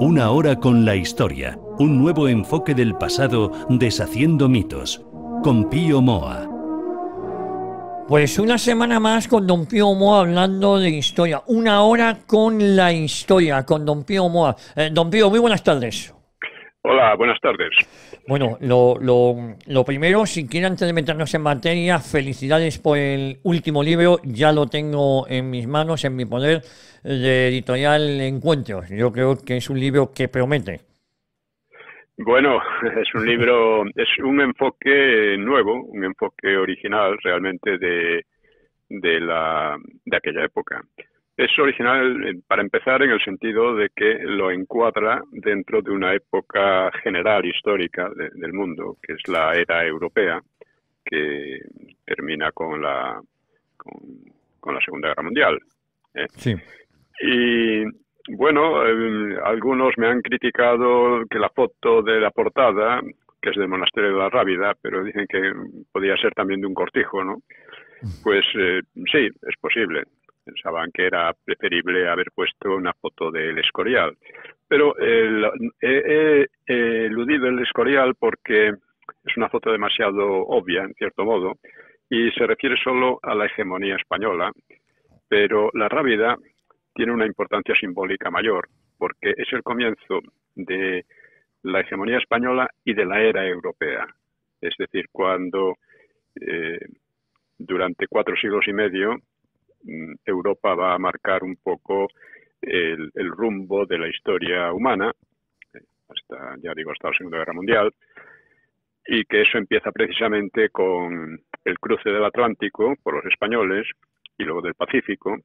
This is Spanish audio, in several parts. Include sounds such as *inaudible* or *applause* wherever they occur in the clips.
Una hora con la historia, un nuevo enfoque del pasado deshaciendo mitos, con Pío Moa. Pues una semana más con Don Pío Moa hablando de historia. Una hora con la historia, con Don Pío Moa. Eh, don Pío, muy buenas tardes. Hola, buenas tardes. Bueno, lo, lo, lo, primero, si quiere antes de meternos en materia, felicidades por el último libro, ya lo tengo en mis manos, en mi poder, de editorial Encuentros. Yo creo que es un libro que promete. Bueno, *laughs* es un libro, es un enfoque nuevo, un enfoque original realmente de, de, la, de aquella época. Es original, eh, para empezar, en el sentido de que lo encuadra dentro de una época general histórica del mundo, que es la era europea, que termina con la, con, la Segunda Guerra Mundial. ¿eh? Sí. Y bueno, eh, algunos me han criticado que la foto de la portada, que es del monasterio de la Rábida, pero dicen que podía ser también de un cortijo, ¿no? Pues sí, es posible pensaban que era preferible haber puesto una foto del Escorial. Pero he, eludido el Escorial porque es una foto demasiado obvia, en cierto modo, y se refiere solo a la hegemonía española. Pero la Rábida tiene una importancia simbólica mayor, porque es el comienzo de la hegemonía española y de la era europea. Es decir, cuando eh, durante cuatro siglos y medio Europa va a marcar un poco el, rumbo de la historia humana, hasta, ya digo, hasta la Segunda Guerra Mundial, y que eso empieza precisamente con el cruce del Atlántico por los españoles y luego del Pacífico,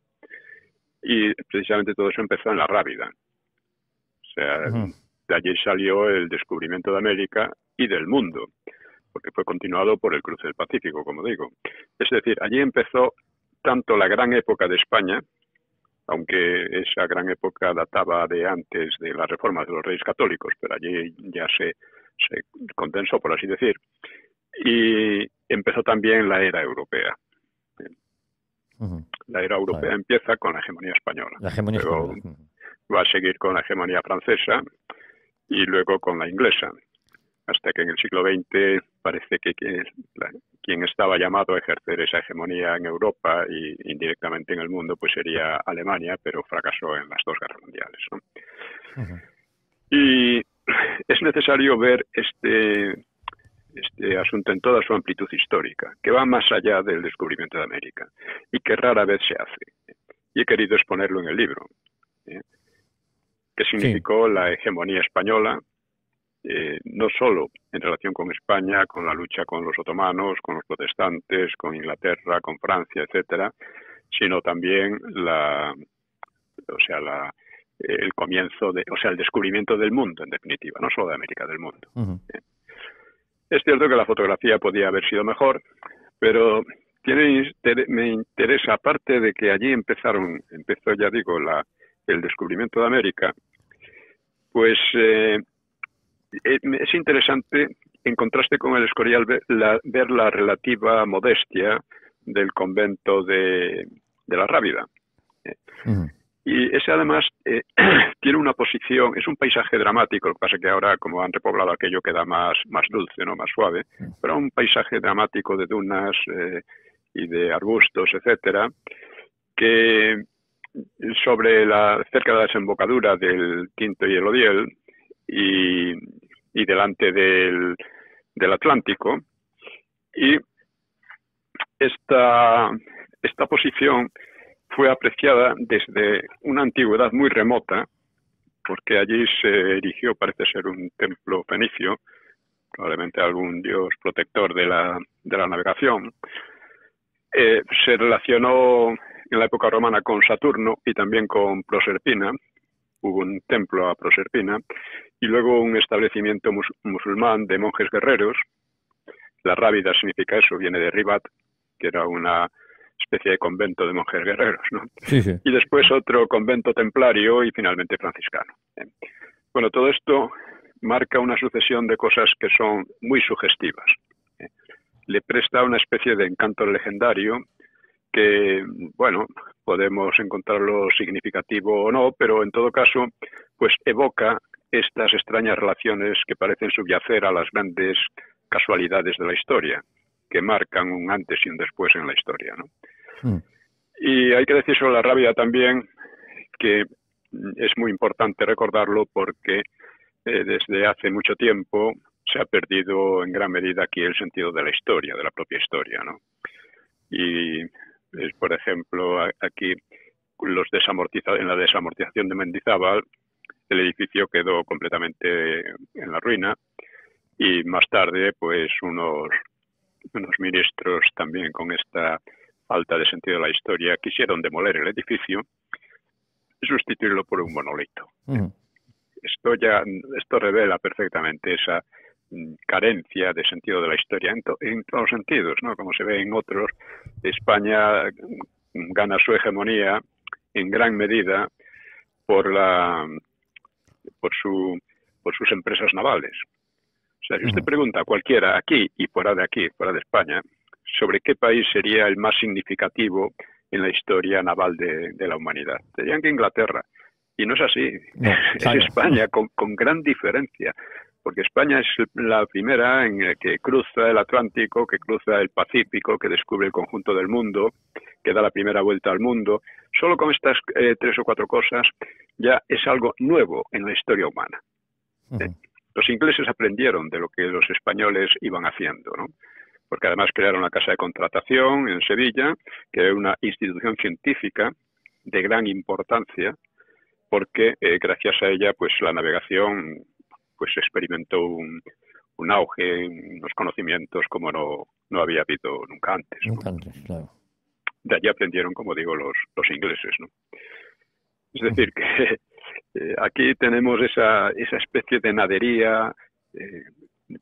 y precisamente todo eso empezó en la Rábida. O sea, de allí salió el descubrimiento de América y del mundo, porque fue continuado por el cruce del Pacífico, como digo. Es decir, allí empezó tanto la gran época de España, aunque esa gran época databa de antes de la reforma de los reyes católicos, pero allí ya se, se condensó, por así decir, y empezó también la era europea. La era europea empieza con la hegemonía española. La hegemonía luego va a seguir con la hegemonía francesa y luego con la inglesa hasta que en el siglo XX parece que quien estaba llamado a ejercer esa hegemonía en Europa y indirectamente en el mundo pues sería Alemania, pero fracasó en las dos guerras mundiales. Y es necesario ver este, este asunto en toda su amplitud histórica, que va más allá del descubrimiento de América y que rara vez se hace. Y he querido exponerlo en el libro. ¿eh? ¿Qué significó la hegemonía española eh, no solo en relación con España, con la lucha con los otomanos, con los protestantes, con Inglaterra, con Francia, etcétera, sino también la, o sea, la, el comienzo de, o sea, el descubrimiento del mundo, en definitiva, no solo de América, del mundo. Es cierto que la fotografía podía haber sido mejor, pero tiene, me interesa, aparte de que allí empezaron, empezó, ya digo, la, el descubrimiento de América, pues eh, eh, es interesante, en contraste con el Escorial, ver la, relativa modestia del convento de, la Rábida. Eh, y ese además eh, *clears throat* tiene una posición, es un paisaje dramático, lo que pasa es que ahora como han repoblado aquello queda más, más dulce, no más suave, pero un paisaje dramático de dunas y de arbustos, etcétera, que sobre la cerca de la desembocadura del Tinto y el Odiel y, y delante del, del Atlántico. Y esta, esta posición fue apreciada desde una antigüedad muy remota, porque allí se erigió, parece ser, un templo fenicio, probablemente algún dios protector de la, de la navegación. Eh, se relacionó en la época romana con Saturno y también con Proserpina, hubo un templo a Proserpina, y luego un establecimiento musulmán de monjes guerreros. La Rábida significa eso, viene de Ribat, que era una especie de convento de monjes guerreros, ¿no? Y después otro convento templario y finalmente franciscano. Bueno, todo esto marca una sucesión de cosas que son muy sugestivas. Le presta una especie de encanto legendario que, bueno, podemos encontrarlo significativo o no, pero en todo caso pues evoca estas extrañas relaciones que parecen subyacer a las grandes casualidades de la historia, que marcan un antes y un después en la historia. ¿no? Mm. Y hay que decir sobre la rabia también que es muy importante recordarlo porque eh, desde hace mucho tiempo se ha perdido en gran medida aquí el sentido de la historia, de la propia historia. ¿no? Y, por ejemplo, aquí los en la desamortización de Mendizábal, el edificio quedó completamente en la ruina y más tarde, pues unos, unos ministros también con esta falta de sentido de la historia quisieron demoler el edificio y sustituirlo por un monolito. Esto ya esto revela perfectamente esa carencia de sentido de la historia en, en todos los sentidos, ¿no? Como se ve en otros, España gana su hegemonía en gran medida por la por su por sus empresas navales. O sea, si usted pregunta a cualquiera aquí y fuera de aquí, fuera de España, sobre qué país sería el más significativo en la historia naval de, la humanidad, dirían que Inglaterra. Y no es así. *laughs* es España, con, con, gran diferencia. Porque España es la primera en que cruza el Atlántico, que cruza el Pacífico, que descubre el conjunto del mundo, que da la primera vuelta al mundo. Solo con estas eh, tres o cuatro cosas ya es algo nuevo en la historia humana. ¿Eh? Los ingleses aprendieron de lo que los españoles iban haciendo, ¿no? porque además crearon la Casa de Contratación en Sevilla, que es una institución científica de gran importancia, porque eh, gracias a ella pues la navegación pues experimentó un, auge en los conocimientos como no, no había habido nunca antes. Nunca antes, claro de allí aprendieron, como digo, los, los ingleses. ¿no? Es decir, que *laughs* eh, aquí tenemos esa, esa especie de nadería, eh,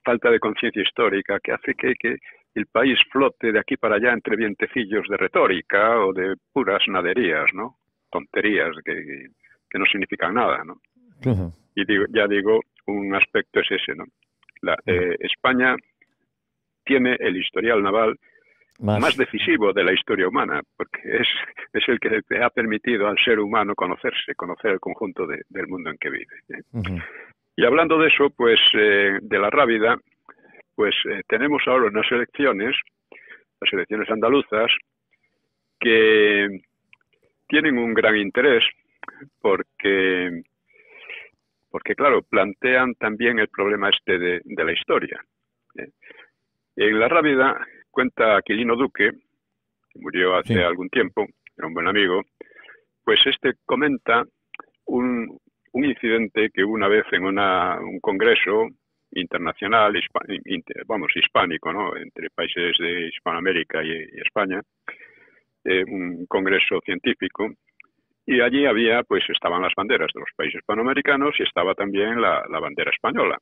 falta de conciencia histórica, que hace que, que, el país flote de aquí para allá entre vientecillos de retórica o de puras naderías, ¿no? Tonterías que, que no significan nada, ¿no? Y digo, ya digo, un aspecto es ese, ¿no? La, eh, España tiene el historial naval más. decisivo de la historia humana, porque es, es el que ha permitido al ser humano conocerse, conocer el conjunto del mundo en que vive. ¿eh? Y hablando de eso, pues eh, de la Rábida, pues eh, tenemos ahora unas elecciones, las elecciones andaluzas, que tienen un gran interés porque, porque claro, plantean también el problema este de, de la historia. En la Rábida cuenta Aquilino Duque, que murió hace algún tiempo, era un buen amigo, pues este comenta un, un incidente que hubo una vez en una, un congreso internacional, vamos, hispánico, ¿no? entre países de Hispanoamérica y, España, eh, un congreso científico, y allí había, pues estaban las banderas de los países hispanoamericanos y estaba también la, la bandera española.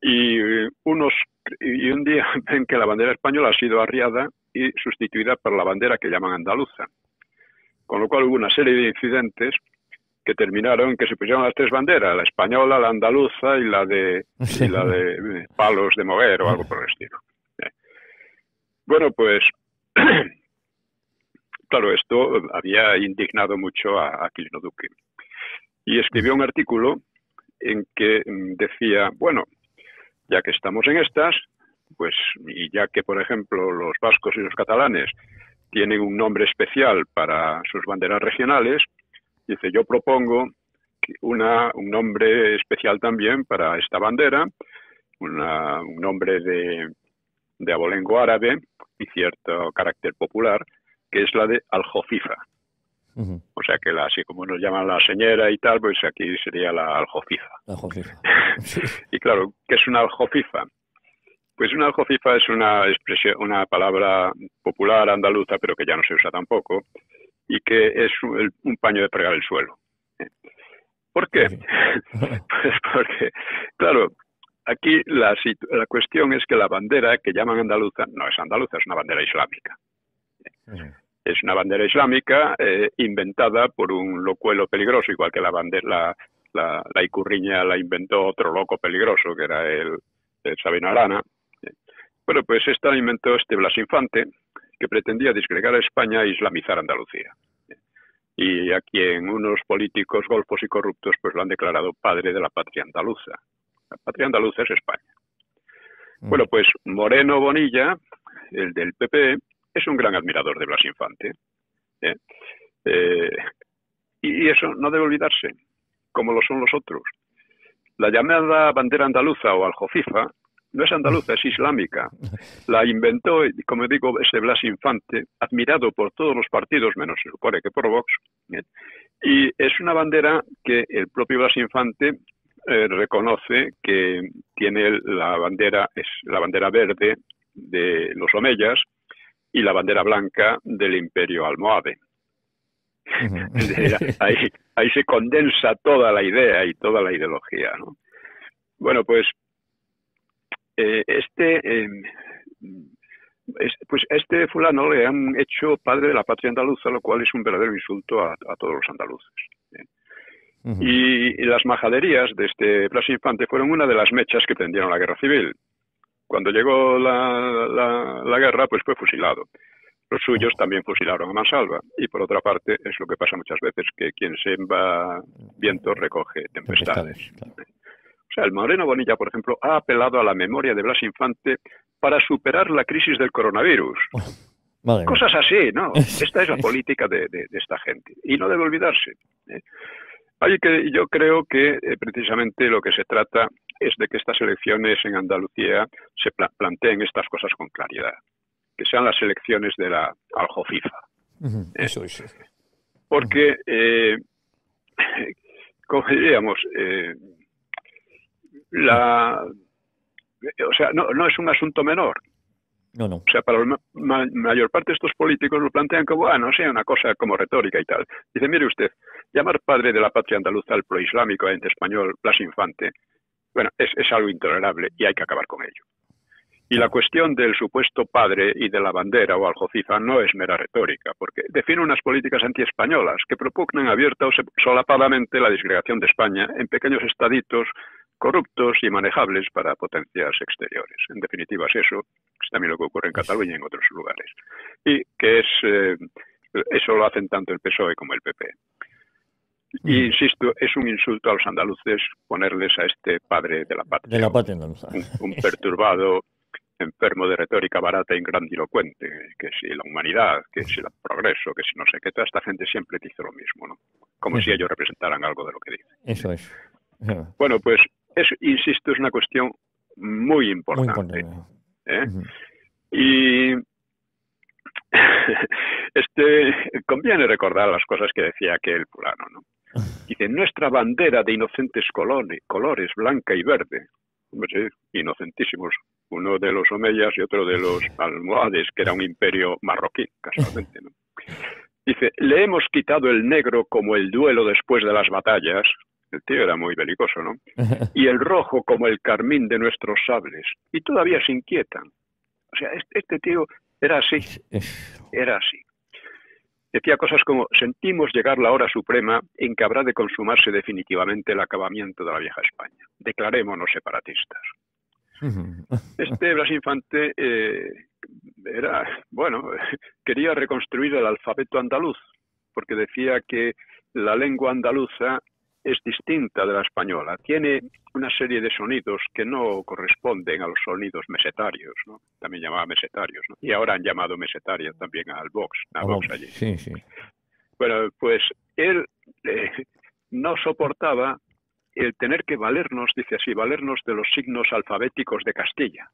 Y unos y un día *laughs* ven que la bandera española ha sido arriada y sustituida por la bandera que llaman andaluza. Con lo cual hubo una serie de incidentes que terminaron que se pusieron las tres banderas, la española, la andaluza y la de, la de eh, palos de mover o algo por el estilo. Eh. Bueno, pues *clears throat* claro, esto había indignado mucho a Aquilino Duque. Y escribió un artículo en que mm, decía, bueno, ya que estamos en estas, pues, y ya que, por ejemplo, los vascos y los catalanes tienen un nombre especial para sus banderas regionales, dice, yo propongo una, un nombre especial también para esta bandera, un nombre de, de abolengo árabe y cierto carácter popular, que es la de aljofifa. O sea que la, así como nos llaman la señora y tal, pues aquí sería la aljofifa. *laughs* y claro, ¿qué es una aljofifa? Pues una aljofifa es una expresión, una palabra popular andaluza, pero que ya no se usa tampoco, y que es un, paño de fregar el suelo. ¿Por qué? *laughs* pues porque, claro, aquí la, la cuestión es que la bandera que llaman andaluza no es andaluza, es una bandera islámica. Es una bandera islámica eh, inventada por un locuelo peligroso, igual que la bandera, la, la, icurriña la inventó otro loco peligroso, que era el, Sabino Arana. Bueno, pues esta la inventó este Blas Infante, que pretendía disgregar a España e islamizar Andalucía. y a quien unos políticos golfos y corruptos pues lo han declarado padre de la patria andaluza. La patria andaluza es España. Mm. Bueno, pues Moreno Bonilla, el del PP, es un gran admirador de Blas Infante. ¿eh? Eh, y eso no debe olvidarse, como lo son los otros. La llamada bandera andaluza o aljofifa no es andaluza, es islámica. La inventó, como digo, ese Blas Infante, admirado por todos los partidos, menos se supone que por Vox. ¿eh? Y es una bandera que el propio Blas Infante reconoce que tiene la bandera, es la bandera verde de los Omeyas y la bandera blanca del Imperio Almohade. *laughs* ahí, ahí se condensa toda la idea y toda la ideología. ¿no? Bueno, pues eh, este, em, pues este fulano le han hecho padre de la patria andaluza, lo cual es un verdadero insulto a, todos los andaluces. ¿eh? y, las majaderías de este Blas Infante fueron una de las mechas que prendieron la guerra civil. Cuando llegó la, la, guerra, pues fue fusilado. Los suyos también fusilaron a Mansalva. Y por otra parte, es lo que pasa muchas veces, que quien se va viento recoge tempestades el Moreno Bonilla, por ejemplo, ha apelado a la memoria de Blas Infante para superar la crisis del coronavirus. *laughs* Cosas así, ¿no? *laughs* Esta es la política de, esta gente. Y no debe olvidarse. ¿eh? que, yo creo que eh, precisamente lo que se trata es de que estas elecciones en Andalucía se planteen estas cosas con claridad. Que sean las elecciones de la Aljofifa. ¿eh? Eso es. Porque, eh, *laughs* como diríamos, la o sea, no, no es un asunto menor. No, no. O sea, para la mayor parte de estos políticos lo plantean como, bueno, sea una cosa como retórica y tal. Dice, mire usted, llamar padre de la patria andaluza al proislámico ente español Blas Infante, bueno, es, es algo intolerable y hay que acabar con ello. Y la cuestión del supuesto padre y de la bandera o aljofifa no es mera retórica, porque define unas políticas antiespañolas que propugnan abierta o solapadamente la disgregación de España en pequeños estaditos corruptos y manejables para potencias exteriores. En definitiva, es eso, es también lo que ocurre en Cataluña y en otros lugares. Y que es, eh, eso lo hacen tanto el PSOE como el PP. Y insisto, es un insulto a los andaluces ponerles a este padre de la patria. De la patria andaluza. Un, perturbado, enfermo de retórica barata e ingrandilocuente, que si la humanidad, que si el progreso, que si no sé qué, toda esta gente siempre dice lo mismo, ¿no? Como si ellos representaran algo de lo que dicen. Eso es. Bueno, pues es, insisto, es una cuestión muy importante. ¿eh? Y *laughs* este conviene recordar las cosas que decía aquel fulano, ¿no? Dice, nuestra bandera de inocentes colores, colores blanca y verde, inocentísimos, uno de los omeyas y otro de los almohades, que era un imperio marroquí, casualmente, ¿no? Dice, le hemos quitado el negro como el duelo después de las batallas, el tío era muy belicoso, ¿no? *laughs* Y el rojo como el carmín de nuestros sables. Y todavía se inquietan. O sea, este tío era así. Era así. Decía cosas como, sentimos llegar la hora suprema en que habrá de consumarse definitivamente el acabamiento de la vieja España. Declarémonos separatistas. Este Blas Infante eh, era, bueno, *laughs* quería reconstruir el alfabeto andaluz, porque decía que la lengua andaluza es distinta de la española. Tiene una serie de sonidos que no corresponden a los sonidos mesetarios, ¿no? También llamaba mesetarios, ¿no? Y ahora han llamado mesetaria también al Vox, a Vox allí. Sí, sí. Bueno, pues él eh, no soportaba el tener que valernos, dice así, valernos de los signos alfabéticos de Castilla,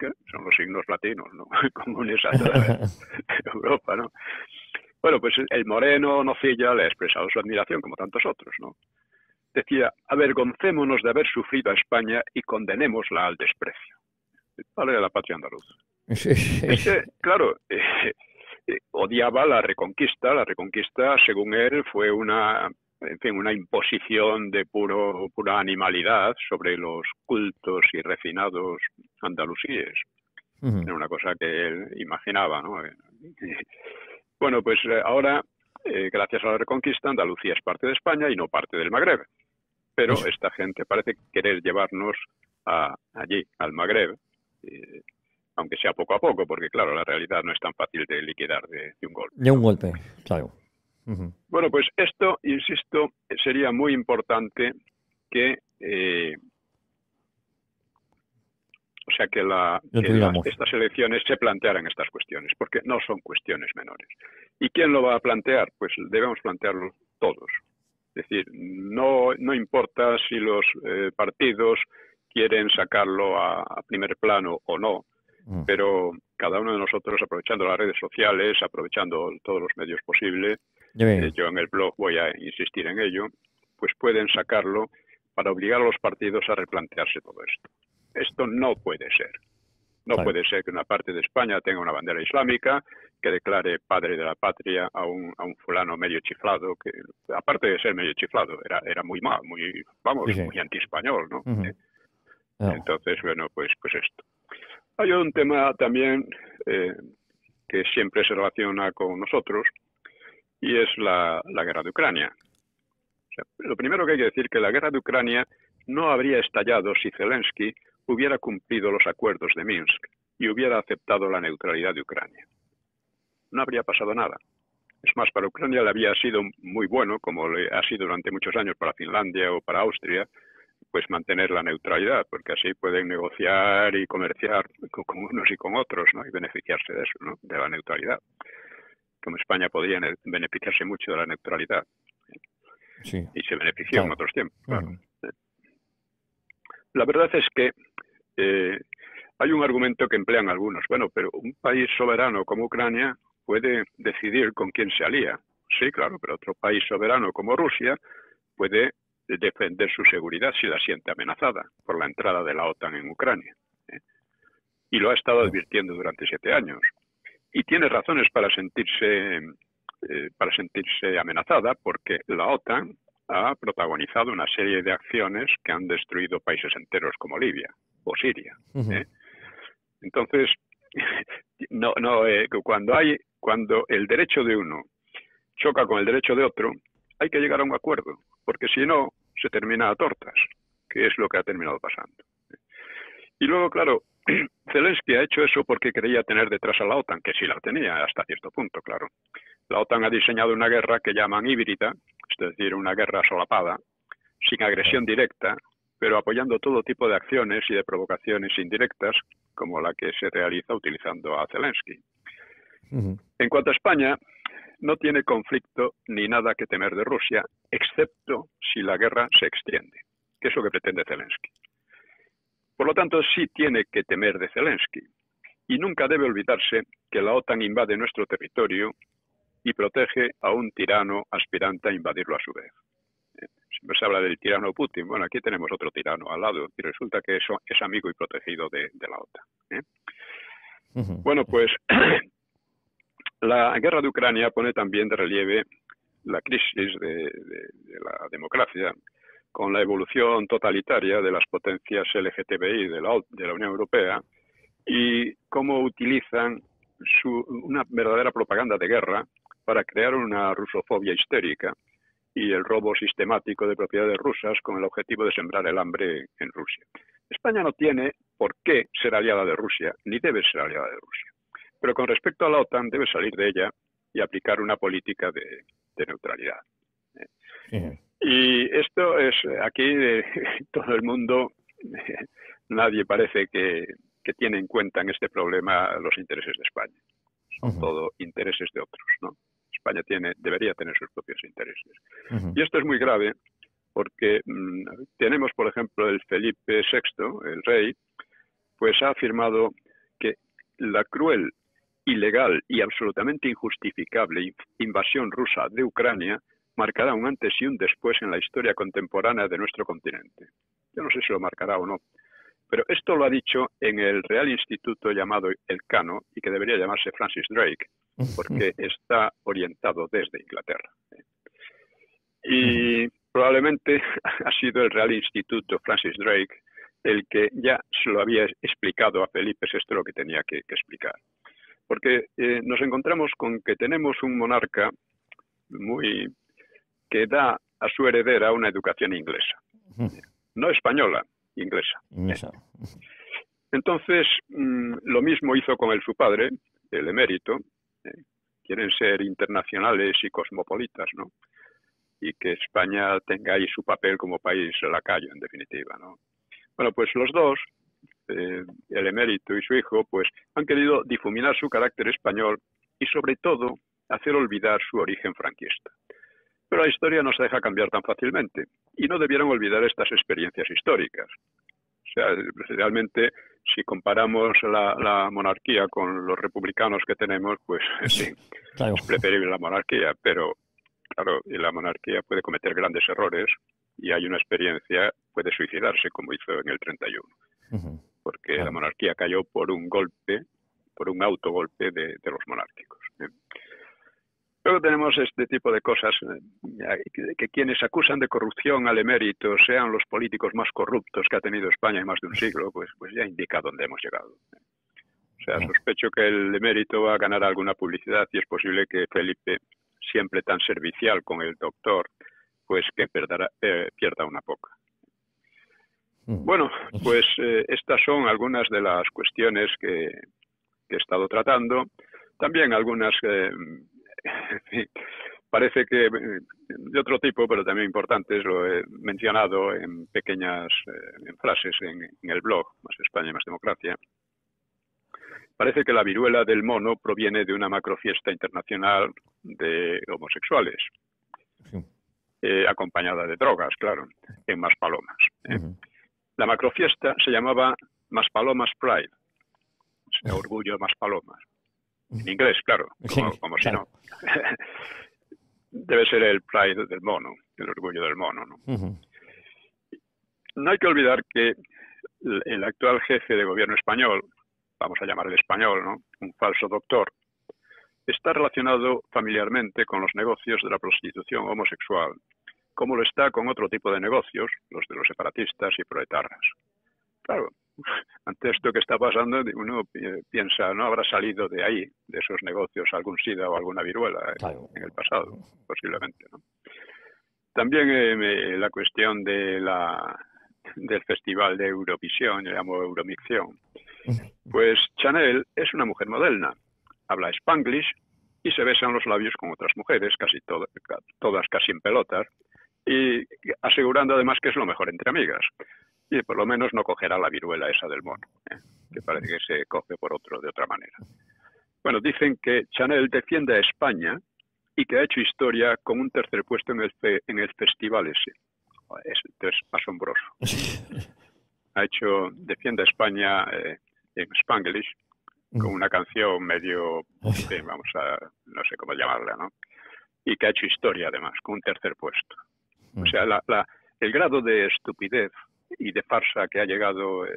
que son los signos latinos, ¿no? *laughs* Comunes a toda *laughs* Europa, ¿no? Bueno, pues el moreno Nocilla le ha expresado su admiración, como tantos otros, ¿no? Decía, avergoncémonos de haber sufrido a España y condenémosla al desprecio. Vale de la patria andaluza. *laughs* Este, claro, eh, eh, odiaba la reconquista. La reconquista, según él, fue una, en fin, una imposición de puro, pura animalidad sobre los cultos y refinados andalusíes. Era una cosa que él imaginaba, ¿no? Bueno, pues eh, ahora, eh, gracias a la Reconquista, Andalucía es parte de España y no parte del Magreb. Pero esta gente parece querer llevarnos a, allí, al Magreb, eh, aunque sea poco a poco, porque claro, la realidad no es tan fácil de liquidar de, un golpe. De un golpe, claro. Bueno, pues esto, insisto, sería muy importante que eh, o sea, que, la, estas elecciones se plantearan estas cuestiones, porque no son cuestiones menores. ¿Y quién lo va a plantear? Pues debemos plantearlo todos. Es decir, no, no importa si los eh, partidos quieren sacarlo a, primer plano o no, mm. pero cada uno de nosotros, aprovechando las redes sociales, aprovechando todos los medios posibles, eh, yo en el blog voy a insistir en ello, pues pueden sacarlo para obligar a los partidos a replantearse todo esto. Esto no puede ser. No puede ser que una parte de España tenga una bandera islámica, que declare padre de la patria a un, a un fulano medio chiflado, que aparte de ser medio chiflado, era, era muy mal, muy, vamos, muy anti-español, ¿no? Eh, entonces, bueno, pues, pues esto. Hay un tema también eh, que siempre se relaciona con nosotros y es la, la guerra de Ucrania. lo primero que hay que decir es que la guerra de Ucrania no habría estallado si Zelensky hubiera cumplido los acuerdos de Minsk y hubiera aceptado la neutralidad de Ucrania. No habría pasado nada. Es más, para Ucrania le había sido muy bueno, como le ha sido durante muchos años para Finlandia o para Austria, pues mantener la neutralidad, porque así pueden negociar y comerciar con unos y con otros, ¿no? Y beneficiarse de eso, ¿no? De la neutralidad. Como España podría beneficiarse mucho de la neutralidad. Y se benefició en otros tiempos. La verdad es que eh, hay un argumento que emplean algunos. Bueno, pero un país soberano como Ucrania puede decidir con quién se alía. Sí, claro, pero otro país soberano como Rusia puede defender su seguridad si la siente amenazada por la entrada de la OTAN en Ucrania. ¿eh? Y lo ha estado advirtiendo durante siete años. Y tiene razones para sentirse, eh, para sentirse amenazada porque la OTAN ha protagonizado una serie de acciones que han destruido países enteros como Libia o Siria. ¿eh? Entonces, *laughs* no, no, eh, cuando hay, cuando el derecho de uno choca con el derecho de otro, hay que llegar a un acuerdo, porque si no, se termina a tortas, que es lo que ha terminado pasando. Y luego, claro, *clears throat* Zelensky ha hecho eso porque creía tener detrás a la OTAN, que sí la tenía hasta cierto punto, claro. La OTAN ha diseñado una guerra que llaman híbrida, es decir, una guerra solapada, sin agresión directa, pero apoyando todo tipo de acciones y de provocaciones indirectas, como la que se realiza utilizando a Zelensky. En cuanto a España, no tiene conflicto ni nada que temer de Rusia, excepto si la guerra se extiende, que es lo que pretende Zelensky. Por lo tanto, sí tiene que temer de Zelensky. Y nunca debe olvidarse que la OTAN invade nuestro territorio y protege a un tirano aspirante a invadirlo a su vez. Eh, siempre se habla del tirano Putin. Bueno, aquí tenemos otro tirano al lado y resulta que eso es amigo y protegido de, la OTAN. ¿eh? Bueno, pues *clears throat* la guerra de Ucrania pone también de relieve la crisis de la democracia con la evolución totalitaria de las potencias LGTBI de la, de la Unión Europea y cómo utilizan su, una verdadera propaganda de guerra para crear una rusofobia histérica y el robo sistemático de propiedades rusas con el objetivo de sembrar el hambre en Rusia. España no tiene por qué ser aliada de Rusia, ni debe ser aliada de Rusia. Pero con respecto a la OTAN, debe salir de ella y aplicar una política de, neutralidad. Y esto es, aquí de *laughs* todo el mundo, *laughs* nadie parece que, tiene en cuenta en este problema los intereses de España. Son todo intereses de otros, ¿no? España tiene, debería tener sus propios intereses. Y esto es muy grave porque mm, tenemos, por ejemplo, el Felipe VI, el rey, pues ha afirmado que la cruel, ilegal y absolutamente injustificable invasión rusa de Ucrania marcará un antes y un después en la historia contemporánea de nuestro continente. Yo no sé si lo marcará o no, pero esto lo ha dicho en el Real Instituto llamado El Cano y que debería llamarse Francis Drake, porque *laughs* está orientado desde Inglaterra. Y probablemente *laughs* ha sido el Real Instituto Francis Drake el que ya se lo había explicado a Felipe VI lo que tenía que, explicar. Porque eh, nos encontramos con que tenemos un monarca muy que da a su heredera una educación inglesa. No española, inglesa. Entonces, mm, lo mismo hizo con él su padre, el emérito, ¿eh? quieren ser internacionales y cosmopolitas, ¿no? Y que España tenga ahí su papel como país lacayo, en definitiva, ¿no? Bueno, pues los dos, eh, el emérito y su hijo, pues han querido difuminar su carácter español y sobre todo hacer olvidar su origen franquista. Pero la historia no se deja cambiar tan fácilmente y no debieron olvidar estas experiencias históricas. O sea, realmente, si comparamos la, monarquía con los republicanos que tenemos, pues sí, es preferible la monarquía, pero claro, la monarquía puede cometer grandes errores y hay una experiencia, puede suicidarse como hizo en el 31, porque la monarquía cayó por un golpe, por un autogolpe de, de los monárquicos. ¿eh? Luego tenemos este tipo de cosas, eh, que, quienes acusan de corrupción al emérito sean los políticos más corruptos que ha tenido España en más de un siglo, pues, pues ya indica dónde hemos llegado. O sea, sospecho que el emérito va a ganar alguna publicidad y es posible que Felipe, siempre tan servicial con el doctor, pues que eh, pierda una poca. Mm. Bueno, pues eh, estas son algunas de las cuestiones que, he estado tratando. También algunas *laughs* parece que eh, de otro tipo, pero también importantes, lo he mencionado en pequeñas eh, frases en, el blog, Más España, Más Democracia. Parece que la viruela del mono proviene de una macrofiesta internacional de homosexuales, eh, acompañada de drogas, claro, en Maspalomas. La macrofiesta se llamaba Maspalomas Pride, o Orgullo de Maspalomas. En inglés, claro, *laughs* como, si no. *laughs* Debe ser el pride del mono, el orgullo del mono, ¿no? No hay que olvidar que el actual jefe de gobierno español, vamos a llamarle español, ¿no? Un falso doctor, está relacionado familiarmente con los negocios de la prostitución homosexual, como lo está con otro tipo de negocios, los de los separatistas y proetarras. Claro, ante esto que está pasando, uno piensa, ¿no habrá salido de ahí, de esos negocios, algún SIDA o alguna viruela en el pasado? Posiblemente, ¿no? También eh, la cuestión de la, del Festival de Eurovisión, yo llamo Euromicción. Pues Chanel es una mujer moderna, habla spanglish y se besan los labios con otras mujeres, casi todas casi en pelotas, y asegurando además que es lo mejor entre amigas y por lo menos no cogerá la viruela esa del mono, ¿eh? que parece que se coge por otro de otra manera. Bueno, dicen que Chanel defiende a España y que ha hecho historia con un tercer puesto en el, en el festival ese. Esto es asombroso. *laughs* Ha hecho, defiende a España eh, en Spanglish con una canción medio, vamos a, no sé cómo llamarla, ¿no? Y que ha hecho historia además, con un tercer puesto. O sea, la, el grado de estupidez y de farsa que ha llegado eh,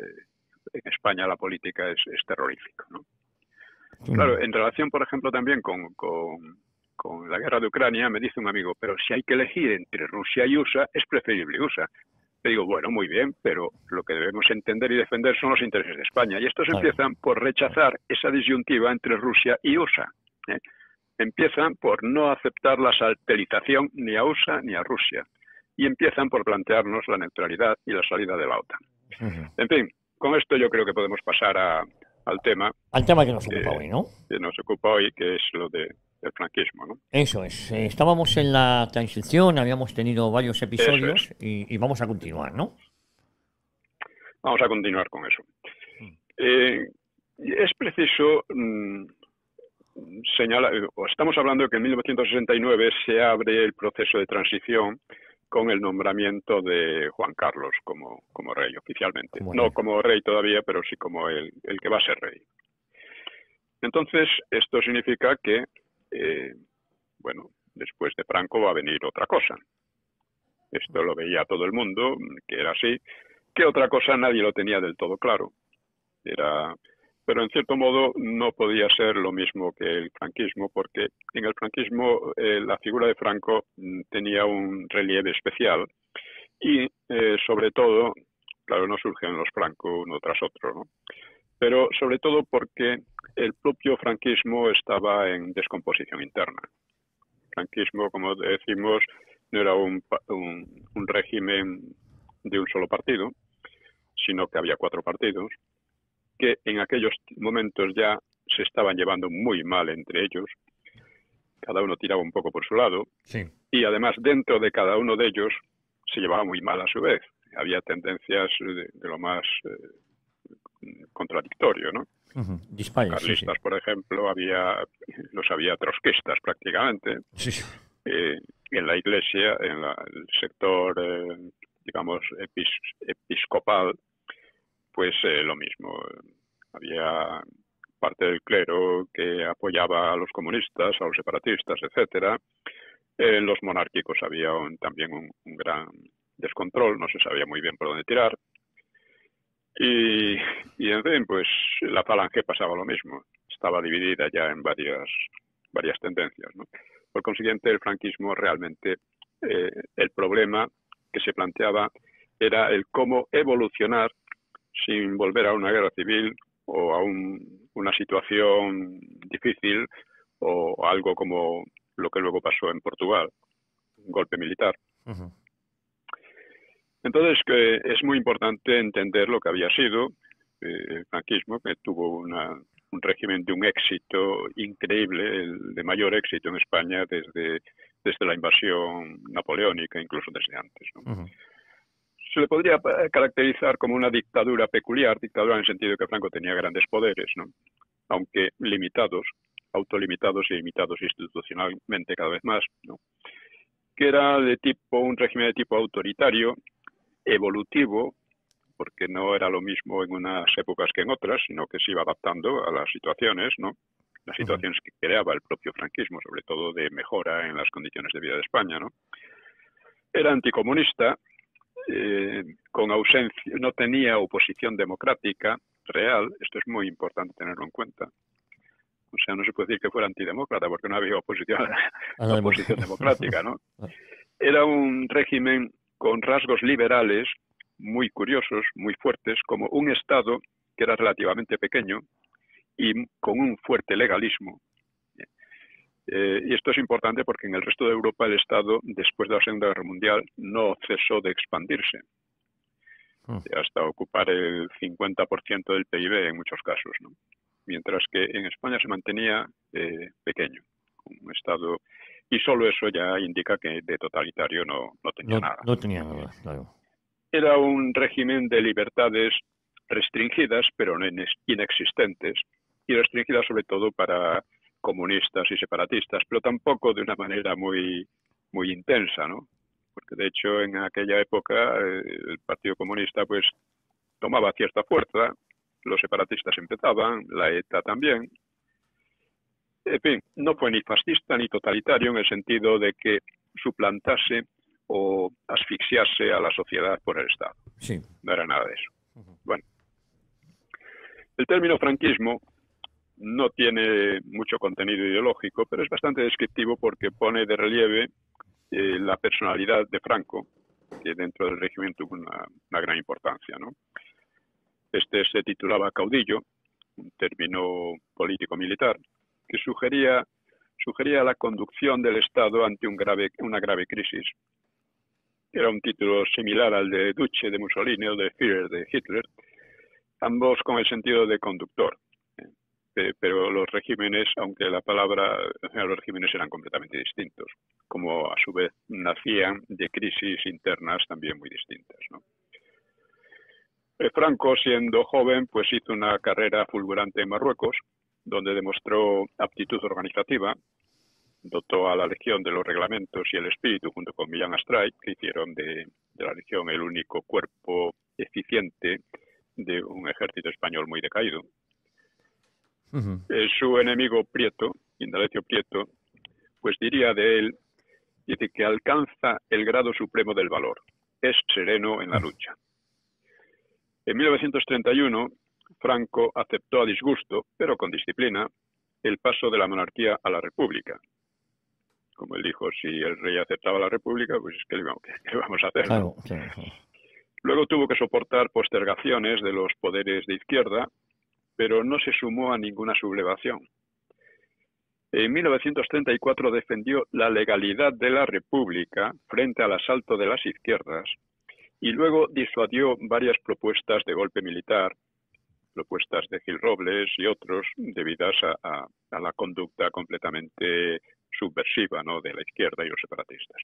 en España a la política es, terrorífico. ¿no? Claro, en relación, por ejemplo, también con, con, la guerra de Ucrania, me dice un amigo, pero si hay que elegir entre Rusia y USA, es preferible USA. Le digo, bueno, muy bien, pero lo que debemos entender y defender son los intereses de España. Y estos empiezan por rechazar esa disyuntiva entre Rusia y USA. ¿eh? Empiezan por no aceptar la satelización ni a USA ni a Rusia y empiezan por plantearnos la neutralidad y la salida de la OTAN. En fin, con esto yo creo que podemos pasar al tema. Al tema que nos ocupa hoy, ¿no? Que nos ocupa hoy, que es lo de, del franquismo, ¿no? Eso es. Eh, estábamos en la transición, habíamos tenido varios episodios y, vamos a continuar, ¿no? Vamos a continuar con eso. Mm. Eh, es preciso mm, señalar, o estamos hablando de que en 1969 se abre el proceso de transición con el nombramiento de Juan Carlos como, como rey oficialmente. no como rey todavía, pero sí como el, el, que va a ser rey. Entonces, esto significa que, eh, bueno, después de Franco va a venir otra cosa. Esto lo veía todo el mundo, que era así. Que otra cosa nadie lo tenía del todo claro. Era pero en cierto modo no podía ser lo mismo que el franquismo, porque en el franquismo eh, la figura de Franco mm, tenía un relieve especial y eh, sobre todo, claro, no surgen los Franco uno tras otro, ¿no? pero sobre todo porque el propio franquismo estaba en descomposición interna. El franquismo, como decimos, no era un, un régimen de un solo partido, sino que había cuatro partidos que en aquellos momentos ya se estaban llevando muy mal entre ellos cada uno tiraba un poco por su lado, Sí. y además dentro de cada uno de ellos se llevaba muy mal a su vez. Había tendencias de, de lo más eh, contradictorio, ¿no? Sí, sí. Carlistas, por ejemplo, había los había trotskistas prácticamente. Eh, en la iglesia, en la- el sector, eh, digamos, epis- episcopal, pues lo mismo. Había parte del clero que apoyaba a los comunistas, a los separatistas, etcétera. En los monárquicos había un- también un, gran descontrol, no se sabía muy bien por dónde tirar. Y, en fin, pues la falange pasaba lo mismo. Estaba dividida ya en varias, varias tendencias. Por consiguiente, el franquismo realmente, eh, el problema que se planteaba era el cómo evolucionar sin volver a una guerra civil o a un- una situación difícil o algo como lo que luego pasó en Portugal, un golpe militar. Entonces, que es muy importante entender lo que había sido eh, el franquismo, que tuvo una- un régimen de un éxito increíble, el de mayor éxito en España desde, desde la invasión napoleónica, incluso desde antes. Se le podría eh, caracterizar como una dictadura peculiar, dictadura en el sentido de que Franco tenía grandes poderes, ¿no? aunque limitados, autolimitados y limitados institucionalmente cada vez más, ¿no? que era de tipo un régimen de tipo autoritario, evolutivo, porque no era lo mismo en unas épocas que en otras, sino que se iba adaptando a las situaciones, ¿no? Las situaciones que creaba el propio franquismo, sobre todo de mejora en las condiciones de vida de España, ¿no? Era anticomunista, eh, con ausencia, no tenía oposición democrática real, esto es muy importante tenerlo en cuenta. O sea, no se puede decir que fuera antidemócrata porque no había oposición, *laughs* A la *laughs* oposición democrática, ¿no? *laughs* Era un régimen con rasgos liberales muy curiosos, muy fuertes, como un Estado que era relativamente pequeño y con un fuerte legalismo. Eh, y esto es importante porque en el resto de Europa el Estado, después de la Segunda Guerra Mundial, no cesó de expandirse Mm. hasta ocupar el 50% del PIB en muchos casos, ¿no? mientras que en España se mantenía eh, pequeño, un Estado, y solo eso ya indica que de totalitario no, no tenía No, nada. no tenía nada, claro. Era un régimen de libertades restringidas, pero no inexistentes, y restringidas sobre todo para comunistas y separatistas, pero tampoco de una manera muy, muy intensa, ¿no? Porque de hecho en aquella época eh, el Partido Comunista pues tomaba cierta fuerza, los separatistas empezaban, la ETA también. En fin, no fue ni fascista ni totalitario en el sentido de que suplantase o asfixiase a la sociedad por el Estado. Sí. No era nada de eso. Bueno, el término franquismo no tiene mucho contenido ideológico, pero es bastante descriptivo porque pone de relieve eh, la personalidad de Franco, que dentro del régimen tuvo una, gran importancia. Este se titulaba caudillo, un término político-militar, que sugería, sugería la conducción del Estado ante grave, una grave crisis. Era un título similar al de Duce de Mussolini o de Führer de Hitler, ambos con el sentido de conductor. Eh, pero los regímenes, aunque la palabra, los regímenes eran completamente distintos, como a su vez nacían de crisis internas también muy distintas. ¿no? Eh, Franco, siendo joven, pues hizo una carrera fulgurante en Marruecos, donde demostró aptitud organizativa, dotó a la Legión de los reglamentos y el espíritu junto con Millán Astray, que hicieron de, de la Legión el único cuerpo eficiente de un ejército español muy decaído. Eh, su enemigo Prieto, Indalecio Prieto, pues diría de él, dice que alcanza el grado supremo del valor, es sereno en la lucha. En 1931, Franco aceptó a disgusto, pero con disciplina, el paso de la monarquía a la república. Como él dijo, si el rey aceptaba la república, pues es que le vamos, ¿qué *laughs* le vamos a hacer? claro, claro. Luego tuvo que soportar postergaciones de los poderes de izquierda, pero no se sumó a ninguna sublevación. En 1934 defendió la legalidad de la República frente al asalto de las izquierdas y luego disuadió varias propuestas de golpe militar, propuestas de Gil Robles y otros, debidas a, la conducta completamente subversiva ¿no? de la izquierda y los separatistas.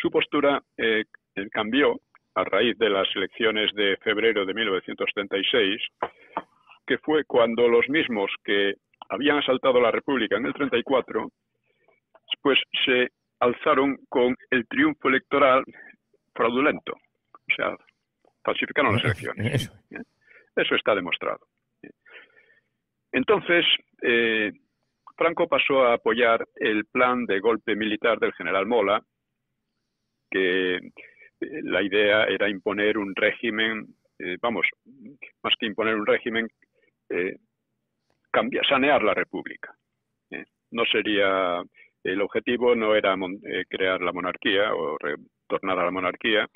Su postura eh, cambió a raíz de las elecciones de febrero de 1936, que fue cuando los mismos que habían asaltado la República en el 34, pues se alzaron con el triunfo electoral fraudulento. O sea, falsificaron las elecciones. Eso, está demostrado. Entonces, eh, Franco pasó a apoyar el plan de golpe militar del general Mola, que eh, la idea era imponer un régimen, eh, vamos, más que imponer un régimen, cambiar, sanear la República. No sería, el objetivo no era crear la monarquía o retornar a la monarquía,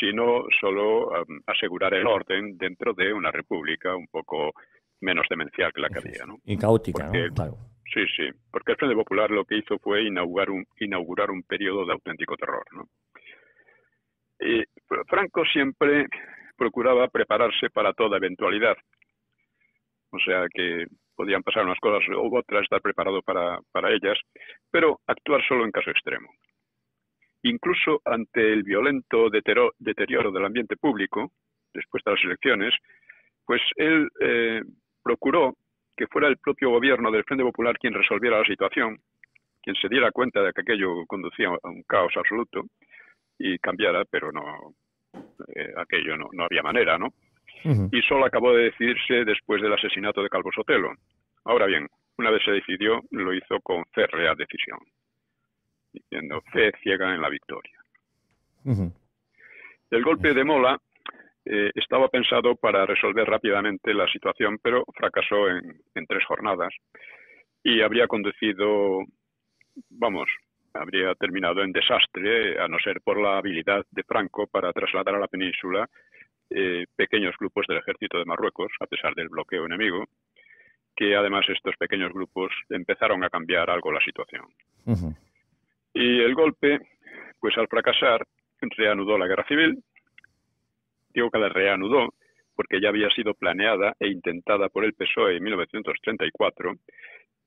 sino solo um, asegurar el orden dentro de una república un poco menos demencial que la que había. ¿no? Y caótica, ¿no? Claro. Sí, sí, porque el Frente Popular lo que hizo fue inaugurar un, inaugurar un periodo de auténtico terror. ¿no? Franco siempre procuraba prepararse para toda eventualidad. O sea que podían pasar unas cosas u otras, estar preparado para, para ellas, pero actuar solo en caso extremo. Incluso ante el violento deterioro del ambiente público, después de las elecciones, pues él eh, procuró que fuera el propio gobierno del Frente Popular quien resolviera la situación, quien se diera cuenta de que aquello conducía a un caos absoluto y cambiara, pero no, eh, aquello no, había manera, ¿no? Y solo acabó de decidirse después del asesinato de Calvo Sotelo. Ahora bien, una vez se decidió, lo hizo con férrea decisión diciendo fe ciega en la victoria. El golpe de Mola eh, estaba pensado para resolver rápidamente la situación, pero fracasó en, tres jornadas y habría conducido, vamos, habría terminado en desastre, a no ser por la habilidad de Franco para trasladar a la península eh, pequeños grupos del ejército de Marruecos, a pesar del bloqueo enemigo, que además estos pequeños grupos empezaron a cambiar algo la situación. Y el golpe, pues al fracasar, reanudó la guerra civil. Digo que la reanudó porque ya había sido planeada e intentada por el PSOE en 1934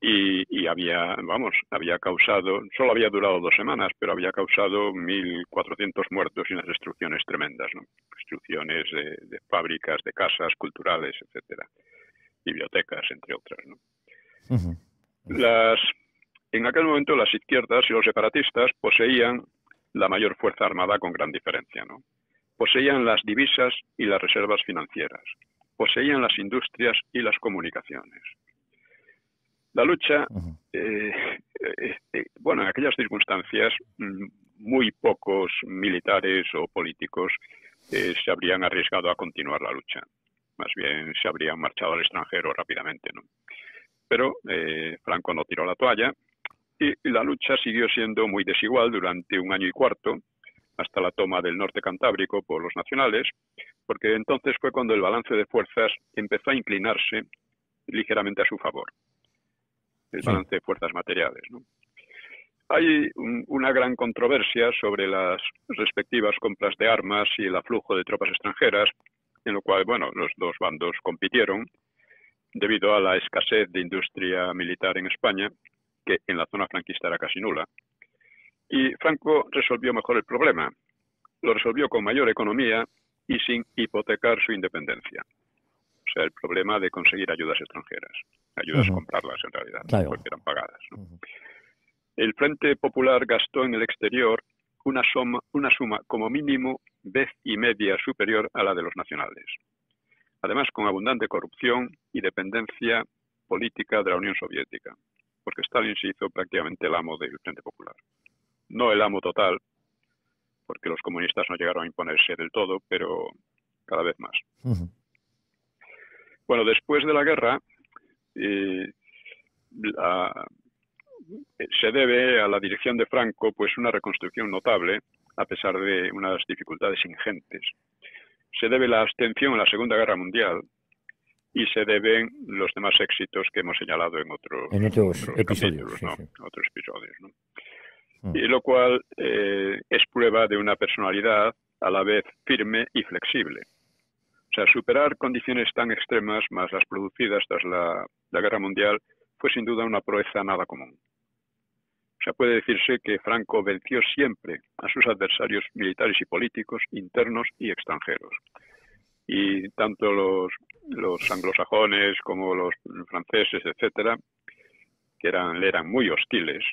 y, y, había, vamos, había causado, solo había durado dos semanas, pero había causado 1.400 muertos y unas destrucciones tremendas, ¿no? Destrucciones de, fábricas, de casas culturales, etcétera, bibliotecas, entre otras, ¿no? Las en aquel momento las izquierdas y los separatistas poseían la mayor fuerza armada con gran diferencia, ¿no? Poseían las divisas y las reservas financieras, poseían las industrias y las comunicaciones. La lucha, eh, eh, eh, bueno, en aquellas circunstancias, mm, muy pocos militares o políticos se habrían arriesgado a continuar la lucha. Más bien se habrían marchado al extranjero rápidamente, ¿no? Pero Franco no tiró la toalla y la lucha siguió siendo muy desigual durante un año y cuarto, hasta la toma del norte cantábrico por los nacionales, porque entonces fue cuando el balance de fuerzas empezó a inclinarse ligeramente a su favor, el balance de fuerzas materiales. Hay una gran controversia sobre las respectivas compras de armas y el aflujo de tropas extranjeras, en lo cual, bueno, los dos bandos compitieron debido a la escasez de industria militar en España que en la zona franquista era casi nula. Y Franco resolvió mejor el problema. Lo resolvió con mayor economía y sin hipotecar su independencia. O sea, el problema de conseguir ayudas extranjeras. Ayudas a comprarlas en realidad, porque eran pagadas. El Frente Popular gastó en el exterior una suma, una suma como mínimo vez y media superior a la de los nacionales. Además, con abundante corrupción y dependencia política de la Unión Soviética porque Stalin se hizo prácticamente el amo del Frente Popular. No el amo total, porque los comunistas no llegaron a imponerse del todo, pero cada vez más. Bueno, después de la guerra, eh, se debe a la dirección de Franco pues una reconstrucción notable, a pesar de unas dificultades ingentes. Se debe la abstención en la Segunda Guerra Mundial, y se deben los demás éxitos que hemos señalado en, otros, episodios. Otros episodios mm. Y lo cual eh, es prueba de una personalidad a la vez firme y flexible. Superar condiciones tan extremas, más las producidas tras la, Guerra Mundial, fue sin duda una proeza nada común. O sea, puede decirse que Franco venció siempre a sus adversarios militares y políticos, internos y extranjeros. Y tanto los, los anglosajones como los franceses, etcétera, que eran, eran muy hostiles,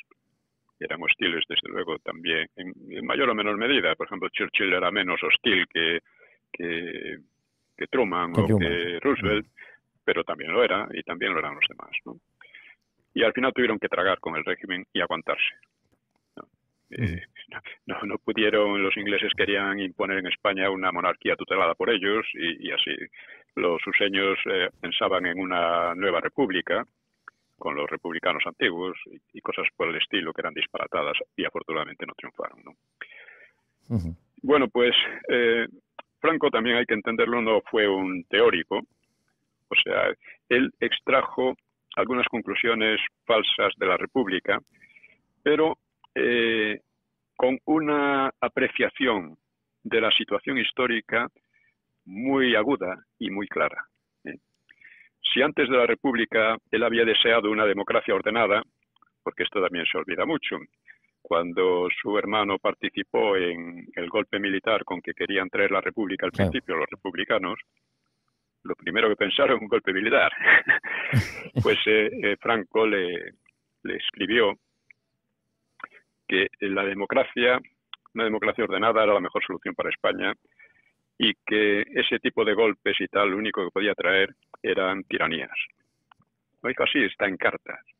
eran hostiles desde luego también, en, mayor o menor medida. Por ejemplo, Churchill era menos hostil que, Truman o que Roosevelt, pero también lo era y también lo eran los demás. ¿no? y al final tuvieron que tragar con el régimen y aguantarse. Eh, no, no, pudieron, los ingleses querían imponer en España una monarquía tutelada por ellos y, así los suseños eh, pensaban en una nueva república con los republicanos antiguos y, cosas por el estilo que eran disparatadas y afortunadamente no triunfaron. ¿no? Bueno, pues eh, Franco también hay que entenderlo, no fue un teórico, o sea, él extrajo algunas conclusiones falsas de la República, pero eh, con una apreciación de la situación histórica muy aguda y muy clara. ¿eh? Si antes de la República él había deseado una democracia ordenada, porque esto también se olvida mucho, cuando su hermano participó en el golpe militar con que querían traer la República al principio los republicanos, lo primero que pensaron un golpe militar. *laughs* pues eh, eh, Franco le, escribió que la democracia, una democracia ordenada era la mejor solución para España y que ese tipo de golpes y tal, lo único que podía traer eran tiranías. Lo dijo así, está en carta, es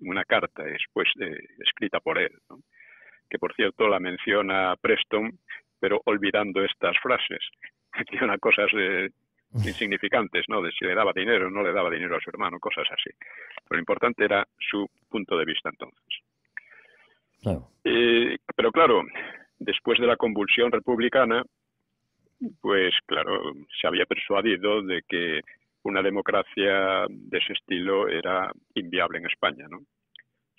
una carta después escrita por él, que por cierto la menciona Preston, pero olvidando estas frases. *laughs* Menciona cosas de, insignificantes, ¿no? De si le daba dinero o no le daba dinero a su hermano, cosas así. Pero lo importante era su punto de vista entonces. pero claro, después de la convulsión republicana, pues claro, se había persuadido de que una democracia de ese estilo era inviable en España, ¿no?